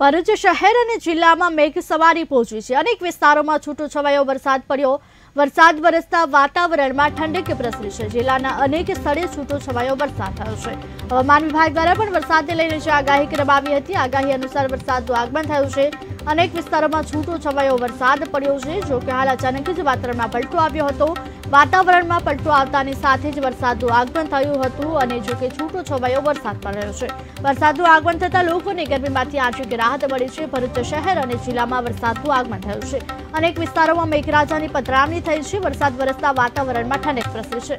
ભરૂચ શહેર અને જિલ્લામાં મેઘ સવારી પહોંચી છે. અનેક વિસ્તારોમાં છૂટો છવાયો વરસાદ પડ્યો. વરસાદ વરસતા વાતાવરણમાં ઠંડક પ્રસરી છે. જિલ્લાના અનેક સ્થળે છૂટો છવાયો વરસાદ થયો છે. હવામાન વિભાગ દ્વારા પણ વરસાદને લઈને જે આગાહી કરવામાં હતી, આગાહી અનુસાર વરસાદનું આગમન થયું છે. અનેક વિસ્તારોમાં છૂટો છવાયો વરસાદ પડ્યો છે, જોકે હાલ અચાનક જ વાતાવરણમાં પલટો આવ્યો હતો. વાતાવરણમાં પલટો આવતાની સાથે જ વરસાદનું આગમન થયું હતું અને જો કે છૂટો છવાયો વરસાદ પડ્યો છે. વરસાદનું આગમન થતાં લોકોને ગરમીમાંથી આંશિક રાહત મળી છે. ભરૂચ શહેર અને જિલ્લામાં વરસાદનું આગમન થયું છે. અનેક વિસ્તારોમાં મેઘરાજાની પધરામણી થઈ છે. વરસાદ વરસતા વાતાવરણમાં ઠંડક પ્રસરી છે.